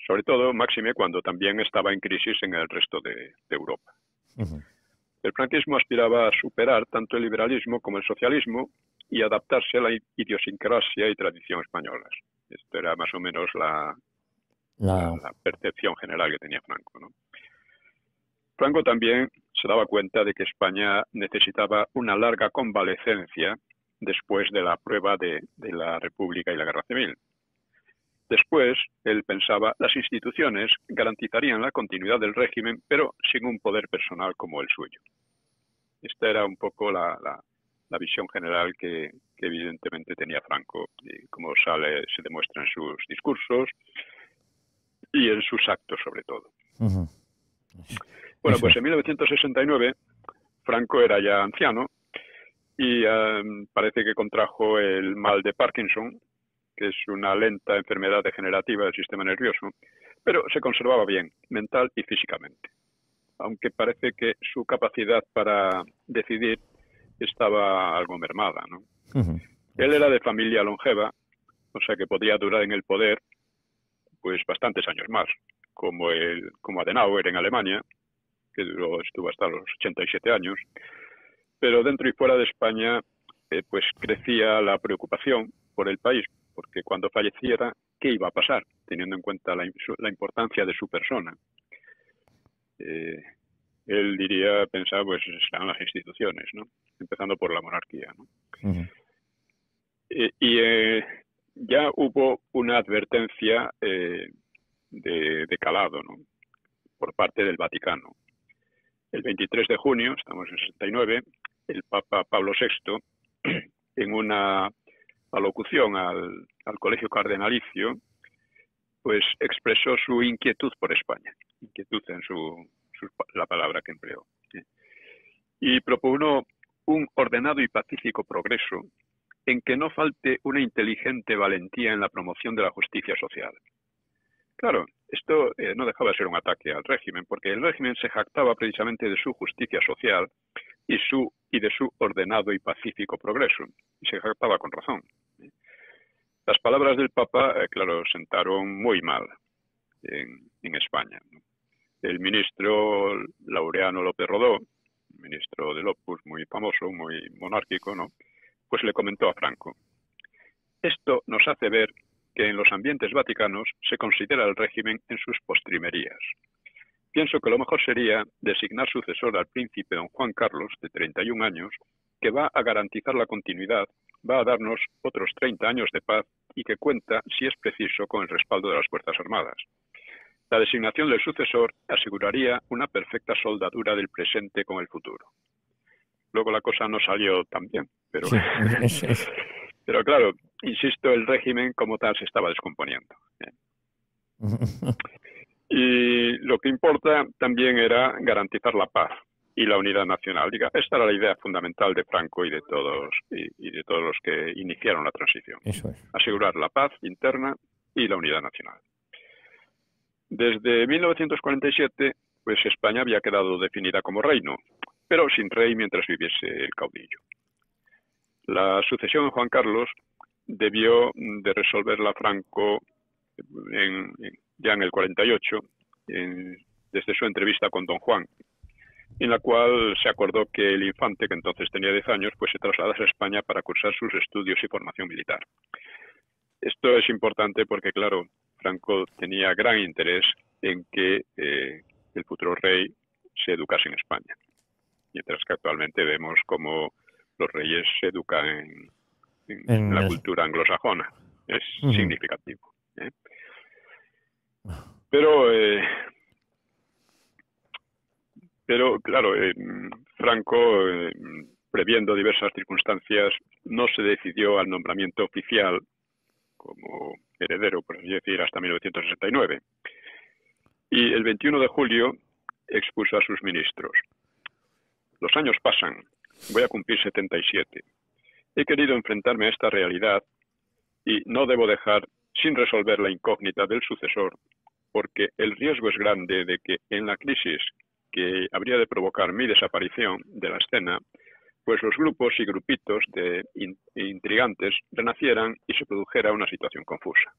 Sobre todo, máxime, cuando también estaba en crisis en el resto de, Europa. El franquismo aspiraba a superar tanto el liberalismo como el socialismo y adaptarse a la idiosincrasia y tradición españolas. Esto era más o menos la, percepción general que tenía Franco. Franco también se daba cuenta de que España necesitaba una larga convalecencia después de la prueba de, de la República y la Guerra Civil. Después, él pensaba, las instituciones garantizarían la continuidad del régimen, pero sin un poder personal como el suyo. Esta era un poco la, visión general que, evidentemente tenía Franco, y como sale, se demuestra en sus discursos y en sus actos sobre todo. Bueno, pues en 1969 Franco era ya anciano y em, parece que contrajo el mal de Parkinson, que es una lenta enfermedad degenerativa del sistema nervioso, pero se conservaba bien, mental y físicamente, aunque parece que su capacidad para decidir estaba algo mermada. ¿no? Él era de familia longeva, o sea que podía durar en el poder pues bastantes años más, como, el, como Adenauer en Alemania, que duró, estuvo hasta los 87 años, pero dentro y fuera de España eh, pues crecía la preocupación por el país, porque cuando falleciera, ¿qué iba a pasar? Teniendo en cuenta la, importancia de su persona. Eh, él diría, pensaba, pues serán las instituciones, ¿no? Empezando por la monarquía, ¿no? Eh, y ya hubo una advertencia de, de, calado, ¿no? Por parte del Vaticano. El 23 de junio, estamos en 69, el Papa Pablo VI, *clears throat* en una alocución al, Colegio Cardenalicio, pues expresó su inquietud por España, inquietud en su, la palabra que empleó. Y propugnó un ordenado y pacífico progreso en que no falte una inteligente valentía en la promoción de la justicia social. Claro, esto eh, no dejaba de ser un ataque al régimen, porque el régimen se jactaba precisamente de su justicia social y, su, y de su ordenado y pacífico progreso, y se jactaba con razón. Las palabras del Papa, eh, claro, sentaron muy mal en, España. El ministro Laureano López Rodó, ministro del Opus muy famoso, muy monárquico, ¿no? pues le comentó a Franco, esto nos hace ver que en los ambientes vaticanos se considera el régimen en sus postrimerías. Pienso que lo mejor sería designar sucesor al príncipe don Juan Carlos, de 31 años, que va a garantizar la continuidad, va a darnos otros 30 años de paz y que cuenta, si es preciso, con el respaldo de las Fuerzas Armadas. La designación del sucesor aseguraría una perfecta soldadura del presente con el futuro. Luego la cosa no salió tan bien, pero, *laughs* pero claro, insisto, el régimen como tal se estaba descomponiendo. *laughs* Y lo que importa también era garantizar la paz y la unidad nacional. esta era la idea fundamental de Franco y de todos y, de todos los que iniciaron la transición. Asegurar la paz interna y la unidad nacional. Desde 1947, pues España había quedado definida como reino, pero sin rey mientras viviese el caudillo. La sucesión de Juan Carlos debió de resolverla Franco ya en el 48, desde su entrevista con don Juan, en la cual se acordó que el infante, que entonces tenía 10 años, pues se trasladase a España para cursar sus estudios y formación militar. Esto es importante porque, claro, Franco tenía gran interés en que eh, el futuro rey se educase en España, mientras que actualmente vemos como los reyes se educan en, la cultura anglosajona. Es significativo. ¿eh? Pero eh, pero, claro, eh, Franco, eh, previendo diversas circunstancias, no se decidió al nombramiento oficial como heredero, por así decir, hasta 1969. Y el 21 de julio expuso a sus ministros. Los años pasan, voy a cumplir 77. He querido enfrentarme a esta realidad y no debo dejar sin resolver la incógnita del sucesor, porque el riesgo es grande de que en la crisis que habría de provocar mi desaparición de la escena, pues los grupos y grupitos de intrigantes renacieran y se produjera una situación confusa.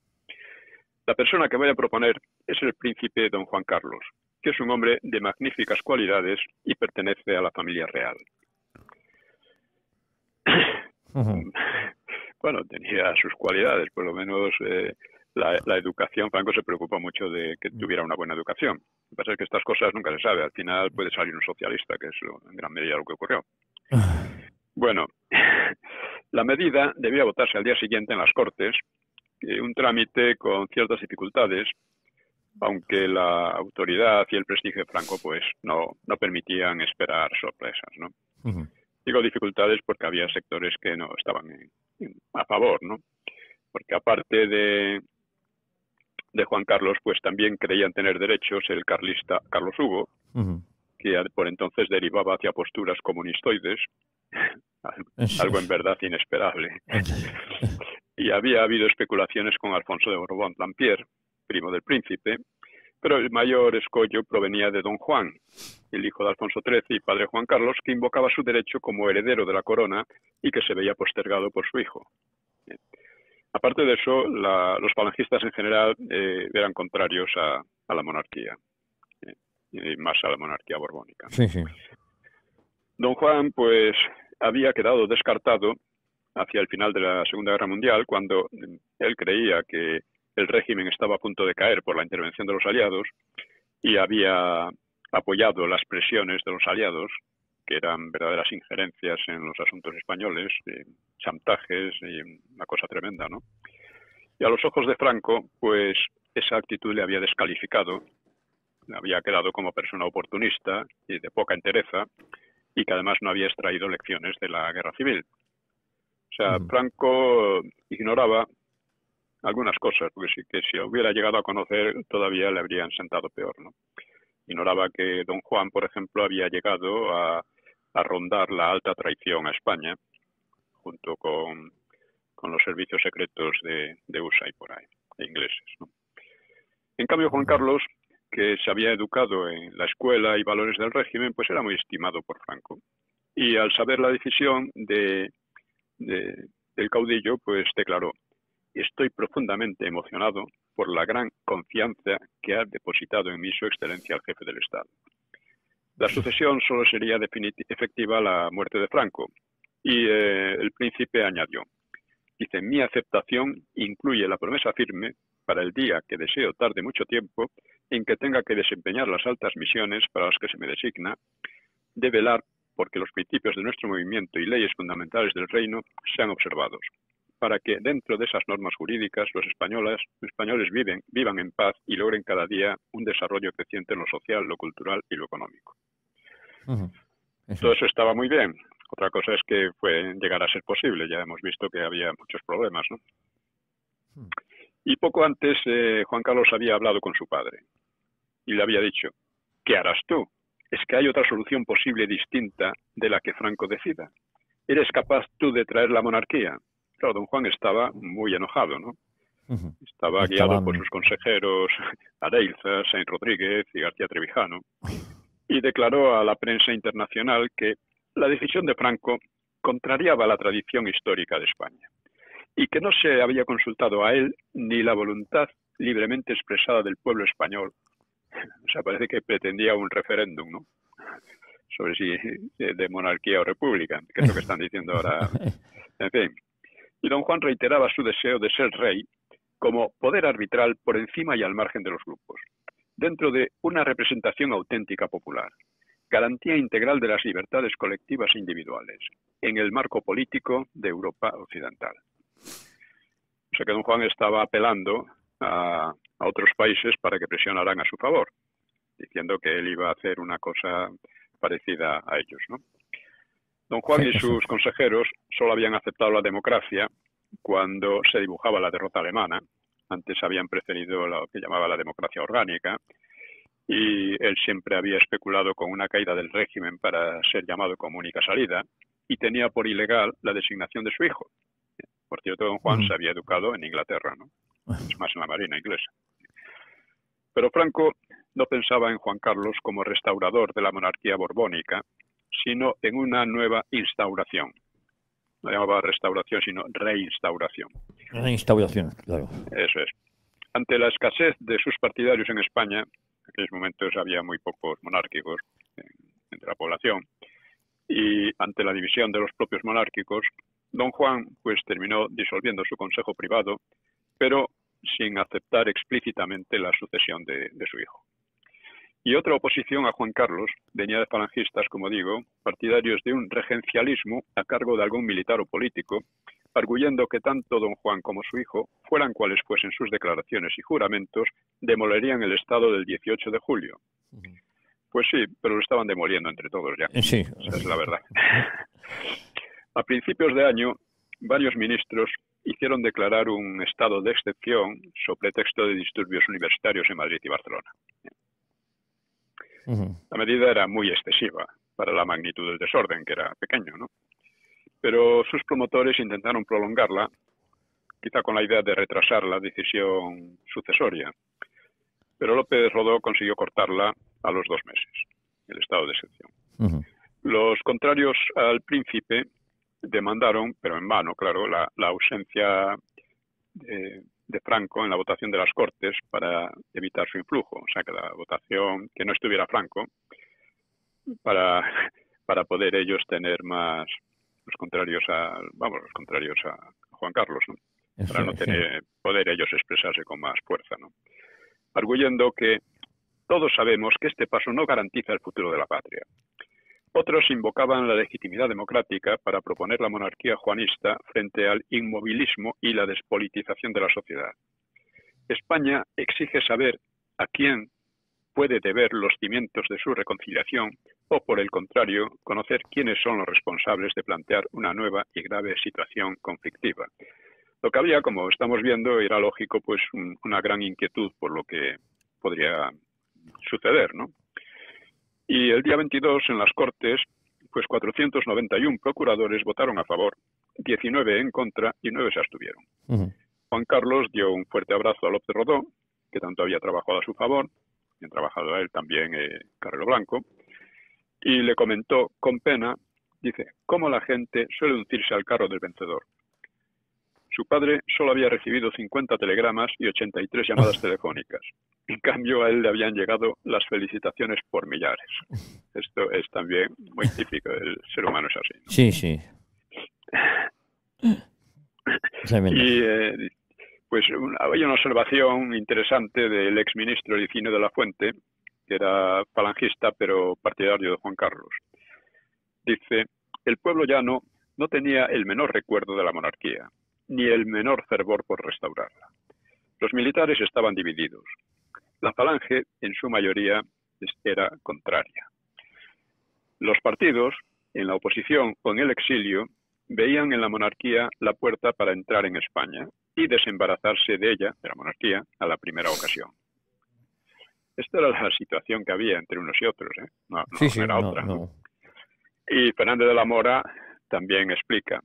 La persona que voy a proponer es el príncipe don Juan Carlos, que es un hombre de magníficas cualidades y pertenece a la familia real. Bueno, tenía sus cualidades, por lo menos eh, la, la, educación. Franco se preocupa mucho de que tuviera una buena educación. Lo que pasa es que estas cosas nunca se sabe. Al final puede salir un socialista, que es en gran medida lo que ocurrió. *sighs* Bueno, *laughs* la medida debía votarse al día siguiente en las Cortes, un trámite con ciertas dificultades, aunque la autoridad y el prestigio de Franco pues no, no permitían esperar sorpresas. ¿no? Digo dificultades porque había sectores que no estaban a favor, ¿no? porque aparte de, de Juan Carlos, pues también creían tener derechos el carlista Carlos Hugo, que por entonces derivaba hacia posturas comunistoides, *laughs* algo en verdad inesperable. *laughs* y había habido especulaciones con Alfonso de Borbón Lampier, primo del príncipe, pero el mayor escollo provenía de don Juan, el hijo de Alfonso XIII y padre Juan Carlos, que invocaba su derecho como heredero de la corona y que se veía postergado por su hijo. Aparte de eso, los falangistas en general eh, eran contrarios a, la monarquía, eh, y más a la monarquía borbónica. Don Juan, pues, había quedado descartado hacia el final de la Segunda Guerra Mundial, cuando él creía que el régimen estaba a punto de caer por la intervención de los aliados y había apoyado las presiones de los aliados que eran verdaderas injerencias en los asuntos españoles, chantajes y una cosa tremenda, ¿no? Y a los ojos de Franco, pues esa actitud le había descalificado, le había quedado como persona oportunista y de poca entereza, y que además no había extraído lecciones de la guerra civil. O sea, Franco ignoraba algunas cosas, porque sí que si hubiera llegado a conocer todavía le habrían sentado peor, ¿no? Ignoraba que don Juan, por ejemplo, había llegado a a rondar la alta traición a España, junto con, los servicios secretos de, USA y por ahí, ingleses. En cambio, Juan Carlos, que se había educado en la escuela y valores del régimen, pues era muy estimado por Franco. Y al saber la decisión de, del caudillo, pues declaró, estoy profundamente emocionado por la gran confianza que ha depositado en mí su excelencia el jefe del Estado. La sucesión solo sería efectiva la muerte de Franco. Y eh, el príncipe añadió, Dice, mi aceptación incluye la promesa firme para el día que deseo tarde mucho tiempo en que tenga que desempeñar las altas misiones para las que se me designa, de velar porque los principios de nuestro movimiento y leyes fundamentales del reino sean observados, para que dentro de esas normas jurídicas los españoles, españoles viven, vivan en paz y logren cada día un desarrollo creciente en lo social, lo cultural y lo económico. Todo eso estaba muy bien. Otra cosa es que fue llegar a ser posible. Ya hemos visto que había muchos problemas, ¿no? Hmm. Y poco antes eh, Juan Carlos había hablado con su padre y le había dicho, ¿qué harás tú? Es que hay otra solución posible distinta de la que Franco decida. ¿Eres capaz tú de traer la monarquía? Claro, don Juan estaba muy enojado, ¿no? Estaba guiado por sus consejeros *laughs* Areilza, Saint Rodríguez y García Trevijano *laughs* y declaró a la prensa internacional que la decisión de Franco contrariaba la tradición histórica de España y que no se había consultado a él ni la voluntad libremente expresada del pueblo español. *laughs* O sea, parece que pretendía un referéndum, ¿no? Sobre si de monarquía o república, que es lo que están diciendo ahora. En fin. Y don Juan reiteraba su deseo de ser rey como poder arbitral por encima y al margen de los grupos, dentro de una representación auténtica popular, garantía integral de las libertades colectivas e individuales, en el marco político de Europa Occidental. O sea que don Juan estaba apelando a, otros países para que presionaran a su favor, diciendo que él iba a hacer una cosa parecida a ellos. ¿no? Don Juan y sus consejeros solo habían aceptado la democracia cuando se dibujaba la derrota alemana. Antes habían preferido lo que llamaba la democracia orgánica y él siempre había especulado con una caída del régimen para ser llamado como única salida y tenía por ilegal la designación de su hijo. Por cierto, don Juan se había educado en Inglaterra, ¿no? es más en la Marina inglesa. Pero Franco no pensaba en Juan Carlos como restaurador de la monarquía borbónica, sino en una nueva instauración. No llamaba restauración, sino reinstauración. Reinstauración, claro. Eso es. Ante la escasez de sus partidarios en España, en aquellos momentos había muy pocos monárquicos entre la población, y ante la división de los propios monárquicos, don Juan pues terminó disolviendo su consejo privado, pero sin aceptar explícitamente la sucesión de su hijo. Y otra oposición a Juan Carlos venía de falangistas, como digo, partidarios de un regencialismo a cargo de algún militar o político, arguyendo que tanto don Juan como su hijo, fueran cuales fuesen sus declaraciones y juramentos, demolerían el Estado del 18 de julio. Pues sí, pero lo estaban demoliendo entre todos ya. Sí. Esa es la verdad. a principios de año, varios ministros hicieron declarar un estado de excepción sobre texto de disturbios universitarios en Madrid y Barcelona. La medida era muy excesiva para la magnitud del desorden, que era pequeño, ¿no? Pero sus promotores intentaron prolongarla, quizá con la idea de retrasar la decisión sucesoria. Pero López Rodó consiguió cortarla a los dos meses, el estado de excepción. Los contrarios al príncipe demandaron, pero en vano, claro, la, ausencia de, de Franco en la votación de las Cortes para evitar su influjo, o sea, que la votación, que no estuviera Franco, para, *laughs* para poder ellos tener más los contrarios a, vamos, los contrarios a Juan Carlos, ¿no? para no tener, poder ellos expresarse con más fuerza, ¿no? arguyendo que todos sabemos que este paso no garantiza el futuro de la patria, otros invocaban la legitimidad democrática para proponer la monarquía juanista frente al inmovilismo y la despolitización de la sociedad. España exige saber a quién puede deber los cimientos de su reconciliación o, por el contrario, conocer quiénes son los responsables de plantear una nueva y grave situación conflictiva. Lo que había, como estamos viendo, era lógico, pues una gran inquietud por lo que podría suceder, ¿no? Y el día 22 en las Cortes, pues 491 procuradores votaron a favor, 19 en contra y 9 se abstuvieron. Juan Carlos dio un fuerte abrazo a López Rodó, que tanto había trabajado a su favor, y han trabajado a él también eh, Carrero Blanco, y le comentó con pena, dice, cómo la gente suele uncirse al carro del vencedor. Su padre solo había recibido 50 telegramas y 83 llamadas *laughs* telefónicas. En cambio, a él le habían llegado las felicitaciones por millares. Esto es también muy típico, el ser humano es así. Sí, sí. *laughs* y eh, pues había una observación interesante del ex ministro Licino de la Fuente, que era falangista pero partidario de Juan Carlos. Dice, el pueblo llano no tenía el menor recuerdo de la monarquía, ni el menor fervor por restaurarla. Los militares estaban divididos. La falange, en su mayoría, era contraria. Los partidos, en la oposición o en el exilio, veían en la monarquía la puerta para entrar en España y desembarazarse de ella, de la monarquía, a la primera ocasión. Esta era la situación que había entre unos y otros, ¿eh? no, era otra. Y Fernández de la Mora también explica,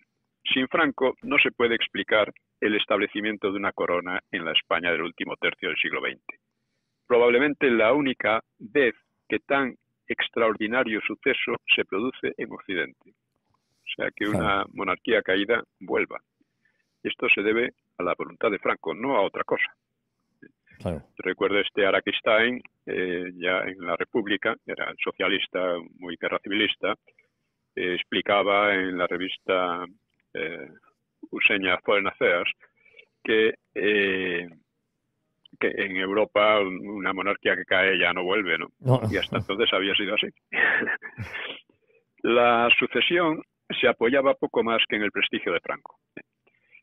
sin Franco no se puede explicar el establecimiento de una corona en la España del último tercio del siglo XX. Probablemente la única vez que tan extraordinario suceso se produce en Occidente. O sea, que una monarquía caída vuelva. Esto se debe a la voluntad de Franco, no a otra cosa. Recuerdo este Araquistain, eh, ya en la República, era socialista, muy guerra civilista, eh, explicaba en la revista eh, Useña Foreign Affairs que, eh, que en Europa una monarquía que cae ya no vuelve, ¿no? Y hasta entonces había sido así. *laughs* la sucesión se apoyaba poco más que en el prestigio de Franco.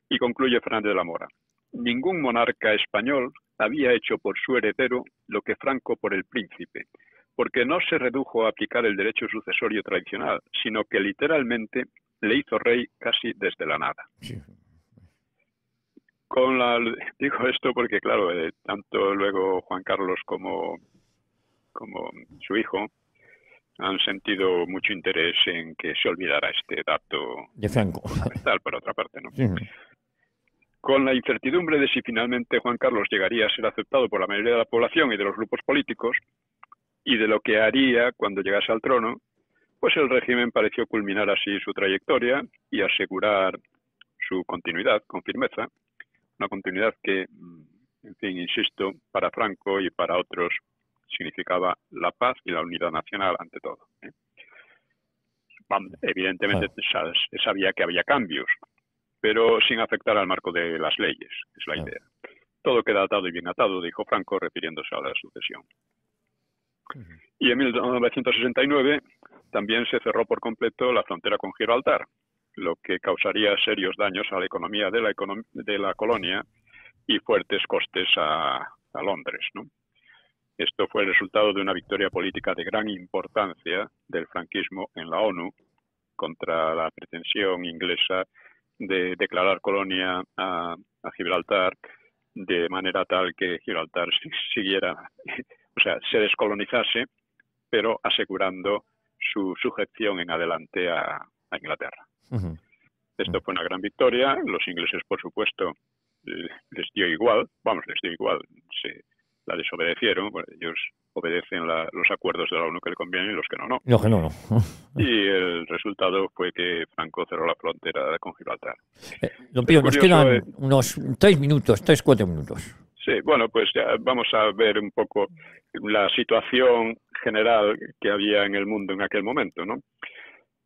Y concluye Fernández de la Mora. Ningún monarca español había hecho por su heredero lo que Franco por el príncipe, porque no se redujo a aplicar el derecho sucesorio tradicional, sino que literalmente le hizo rey casi desde la nada. Con la, digo esto porque, claro, eh, tanto luego Juan Carlos como, como su hijo han sentido mucho interés en que se olvidara este dato de Franco. Tal, por otra parte, ¿no? Con la incertidumbre de si finalmente Juan Carlos llegaría a ser aceptado por la mayoría de la población y de los grupos políticos, y de lo que haría cuando llegase al trono, pues el régimen pareció culminar así su trayectoria y asegurar su continuidad con firmeza, una continuidad que, mm, en fin, insisto, para Franco y para otros significaba la paz y la unidad nacional ante todo. ¿eh? Evidentemente sabía que había cambios, pero sin afectar al marco de las leyes, es la idea. Todo queda atado y bien atado, dijo Franco, refiriéndose a la sucesión. Y en 1969 también se cerró por completo la frontera con Gibraltar, lo que causaría serios daños a la economía de la, colonia y fuertes costes a, Londres. Esto fue el resultado de una victoria política de gran importancia del franquismo en la ONU contra la pretensión inglesa de declarar colonia a, a Gibraltar de manera tal que Gibraltar *laughs* siguiera, o sea, se descolonizase, pero asegurando su sujeción en adelante a, Inglaterra. Esto fue una gran victoria. Los ingleses, por supuesto, les dio igual, vamos, les dio igual, se la desobedecieron, ellos obedecen los acuerdos de la ONU que le convienen y los que no, no. Los que no, no. *laughs* y el resultado fue que Franco cerró la frontera con Gibraltar. Eh, don Pío, nos quedan eh, unos tres minutos, tres, cuatro minutos. Sí, bueno, pues ya vamos a ver un poco la situación general que había en el mundo en aquel momento, ¿no?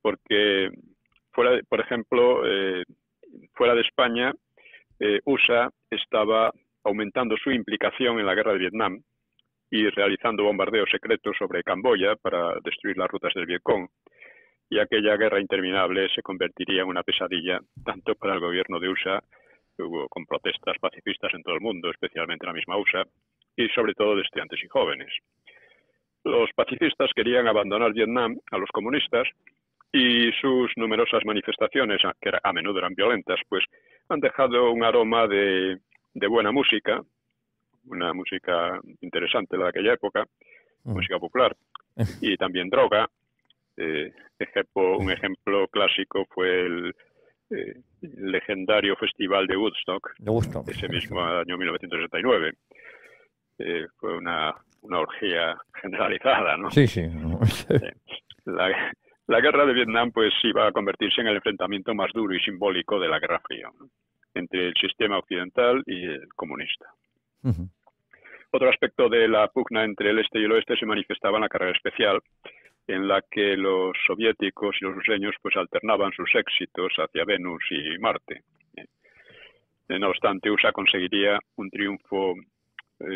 Porque, fuera por ejemplo, eh, fuera de España, eh, USA estaba aumentando su implicación en la guerra de Vietnam y realizando bombardeos secretos sobre Camboya para destruir las rutas del Vietcong. Y aquella guerra interminable se convertiría en una pesadilla tanto para el gobierno de USA, hubo con protestas pacifistas en todo el mundo, especialmente en la misma USA, y sobre todo de estudiantes y jóvenes. Los pacifistas querían abandonar Vietnam a los comunistas y sus numerosas manifestaciones, que a menudo eran violentas, pues han dejado un aroma de, buena música, una música interesante de aquella época, mm. música popular, *laughs* y también droga. Eh, un ejemplo clásico fue el eh, legendario festival de Woodstock, ese mismo año 1969. Eh, fue una una orgía generalizada, ¿no? Sí, sí. La, guerra de Vietnam pues iba a convertirse en el enfrentamiento más duro y simbólico de la Guerra Fría, entre el sistema occidental y el comunista. Otro aspecto de la pugna entre el este y el oeste se manifestaba en la carrera especial, en la que los soviéticos y los ruseños pues alternaban sus éxitos hacia Venus y Marte. no obstante, USA conseguiría un triunfo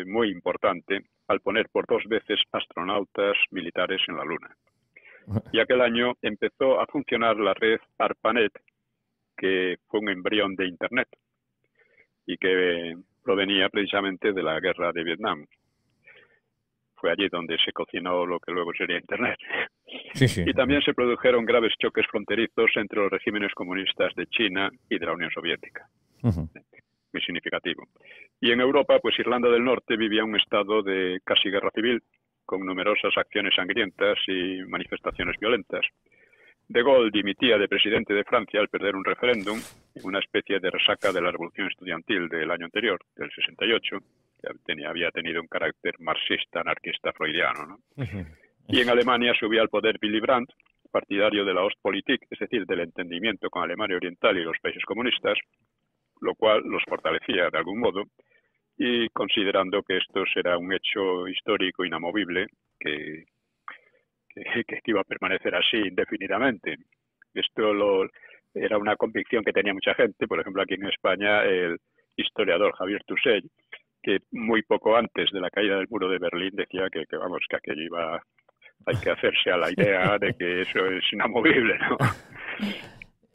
muy importante al poner por dos veces astronautas militares en la Luna. Y aquel año empezó a funcionar la red ARPANET, que fue un embrión de Internet y que provenía precisamente de la guerra de Vietnam. Fue allí donde se cocinó lo que luego sería Internet. Y también se produjeron graves choques fronterizos entre los regímenes comunistas de China y de la Unión Soviética. Muy significativo. Y en Europa, pues Irlanda del Norte vivía un estado de casi guerra civil, con numerosas acciones sangrientas y manifestaciones violentas. De Gaulle dimitía de presidente de Francia al perder un referéndum, una especie de resaca de la revolución estudiantil del año anterior, del 68, que tenía, había tenido un carácter marxista, anarquista, freudiano. Y en Alemania subía al poder Willy Brandt, partidario de la Ostpolitik, es decir, del entendimiento con Alemania Oriental y los países comunistas, lo cual los fortalecía de algún modo, y considerando que esto será un hecho histórico inamovible que que, iba a permanecer así indefinidamente. Esto lo, era una convicción que tenía mucha gente, por ejemplo aquí en España el historiador Javier Tusell, que muy poco antes de la caída del muro de Berlín decía que, vamos que aquello iba hay que hacerse a la *laughs* idea de que eso es inamovible, ¿no? *laughs*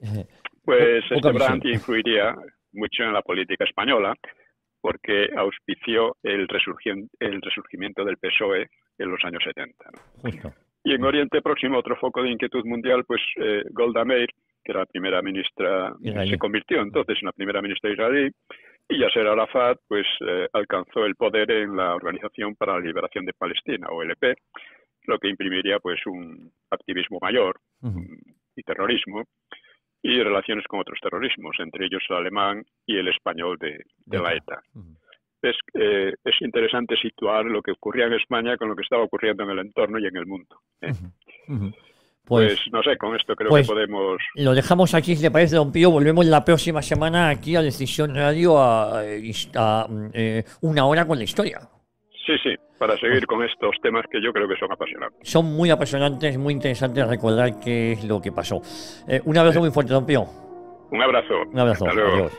*laughs* Pues este Brandt influiría mucho en la política española porque auspició el, el resurgimiento del PSOE en los años 70. ¿no? Y en Oriente Próximo, otro foco de inquietud mundial, pues eh, Golda Meir, que era la primera ministra, se convirtió entonces en la primera ministra israelí, y Yasser Arafat, pues eh, alcanzó el poder en la Organización para la Liberación de Palestina, OLP, lo que imprimiría pues un activismo mayor y terrorismo y relaciones con otros terrorismos, entre ellos el alemán y el español de, la ETA. Es, eh, es interesante situar lo que ocurría en España con lo que estaba ocurriendo en el entorno y en el mundo. ¿eh? Pues, pues, no sé, con esto creo que pues, podemos. Lo dejamos aquí, si le parece, don Pío. Volvemos la próxima semana aquí a Decisión Radio a, eh, una hora con la historia. Sí, sí, para seguir con estos temas que yo creo que son apasionantes. Son muy apasionantes, muy interesantes recordar qué es lo que pasó. un abrazo muy fuerte, don Pío. Un abrazo. Un abrazo. Hasta luego. Adiós.